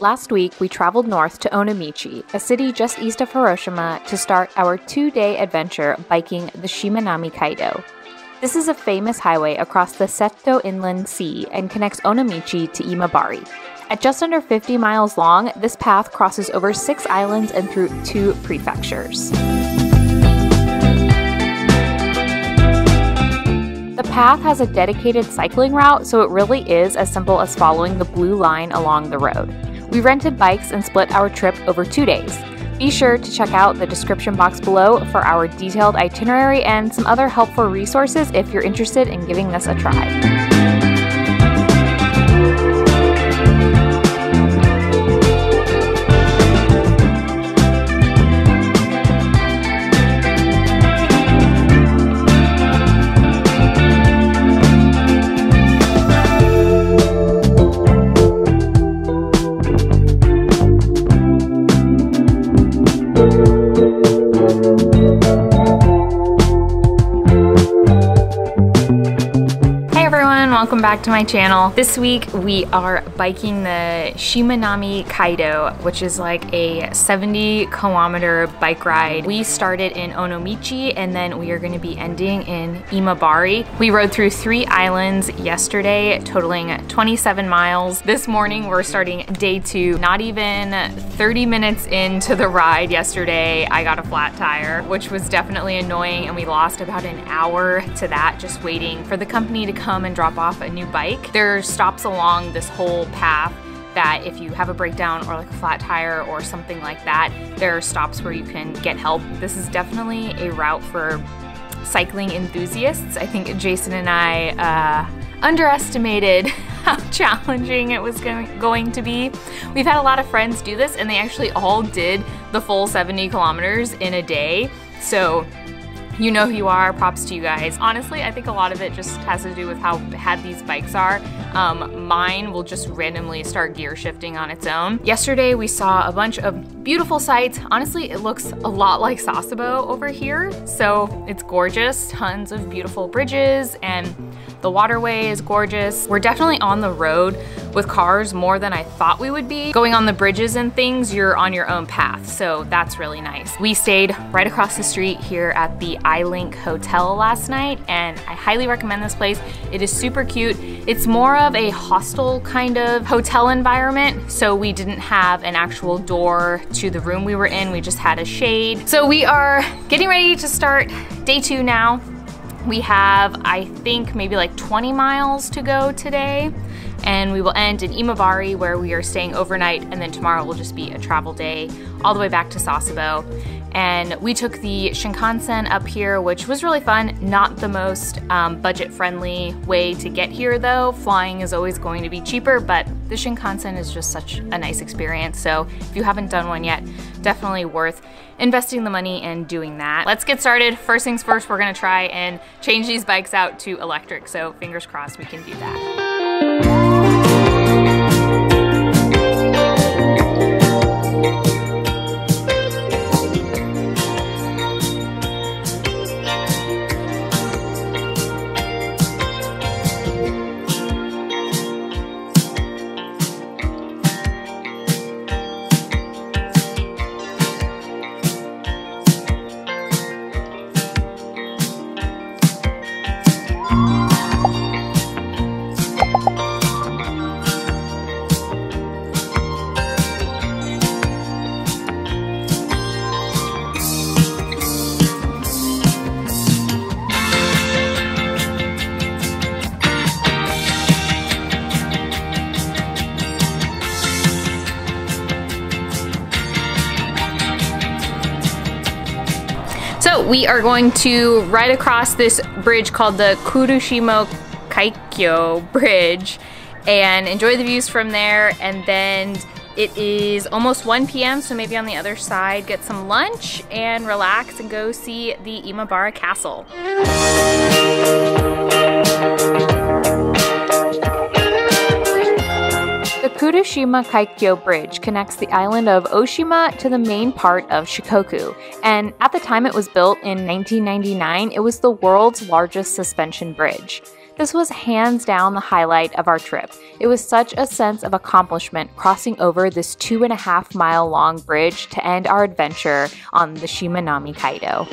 Last week, we traveled north to Onomichi, a city just east of Hiroshima, to start our two day adventure biking the Shimanami Kaido. This is a famous highway across the Seto Inland Sea and connects Onomichi to Imabari. At just under 50 miles long, this path crosses over six islands and through two prefectures. The path has a dedicated cycling route, so it really is as simple as following the blue line along the road. We rented bikes and split our trip over two days. Be sure to check out the description box below for our detailed itinerary and some other helpful resources if you're interested in giving this a try. Thank you. Welcome back to my channel. This week we are biking the Shimanami Kaido, which is like a 70 kilometer bike ride. We started in Onomichi and then we are going to be ending in Imabari. We rode through three islands yesterday, totaling 27 miles. This morning we're starting day two. Not even 30 minutes into the ride yesterday, I got a flat tire, which was definitely annoying and we lost about an hour to that just waiting for the company to come and drop off off a new bike, there are stops along this whole path that if you have a breakdown or like a flat tire or something like that, there are stops where you can get help. This is definitely a route for cycling enthusiasts. I think Jason and I uh, underestimated how challenging it was going to be. We've had a lot of friends do this and they actually all did the full 70 kilometers in a day. So you know who you are, props to you guys. Honestly, I think a lot of it just has to do with how bad these bikes are. Um, mine will just randomly start gear shifting on its own. Yesterday, we saw a bunch of beautiful sights. Honestly, it looks a lot like Sasebo over here, so it's gorgeous. Tons of beautiful bridges and the waterway is gorgeous. We're definitely on the road with cars more than I thought we would be. Going on the bridges and things, you're on your own path, so that's really nice. We stayed right across the street here at the iLink Hotel last night, and I highly recommend this place. It is super cute. It's more of a hostel kind of hotel environment, so we didn't have an actual door to the room we were in. We just had a shade. So we are getting ready to start day two now. We have, I think, maybe like 20 miles to go today and we will end in Imabari where we are staying overnight and then tomorrow will just be a travel day all the way back to Sasebo. And we took the Shinkansen up here, which was really fun. Not the most um, budget friendly way to get here though. Flying is always going to be cheaper, but the Shinkansen is just such a nice experience. So if you haven't done one yet, definitely worth investing the money and doing that. Let's get started. First things first, we're gonna try and change these bikes out to electric. So fingers crossed we can do that. Música we are going to ride across this bridge called the Kurushima Kaikyo Bridge and enjoy the views from there. And then it is almost 1 p.m., so maybe on the other side, get some lunch and relax and go see the Imabari Castle. Kurushima Kaikyo Bridge connects the island of Oshima to the main part of Shikoku, and at the time it was built in 1999, it was the world's largest suspension bridge. This was hands down the highlight of our trip. It was such a sense of accomplishment crossing over this two and a half mile long bridge to end our adventure on the Shimanami Kaido.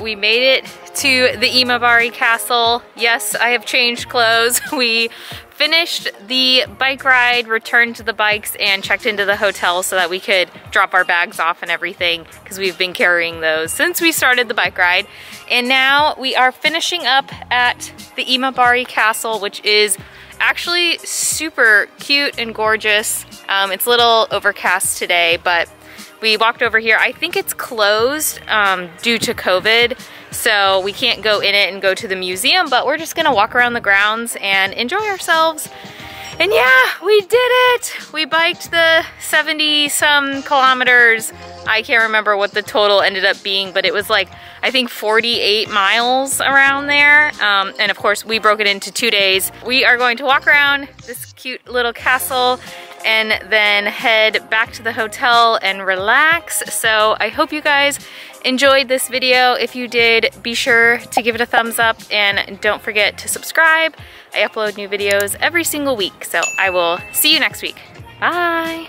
We made it to the Imabari Castle. Yes, I have changed clothes. We finished the bike ride, returned to the bikes, and checked into the hotel so that we could drop our bags off and everything because we've been carrying those since we started the bike ride. And now we are finishing up at the Imabari Castle, which is actually super cute and gorgeous. Um, it's a little overcast today, but we walked over here. I think it's closed um, due to COVID, so we can't go in it and go to the museum, but we're just gonna walk around the grounds and enjoy ourselves. And yeah, we did it! We biked the 70 some kilometers. I can't remember what the total ended up being, but it was like, I think 48 miles around there. Um, and of course, we broke it into two days. We are going to walk around this cute little castle and then head back to the hotel and relax. So I hope you guys enjoyed this video. If you did, be sure to give it a thumbs up and don't forget to subscribe. I upload new videos every single week, so I will see you next week. Bye!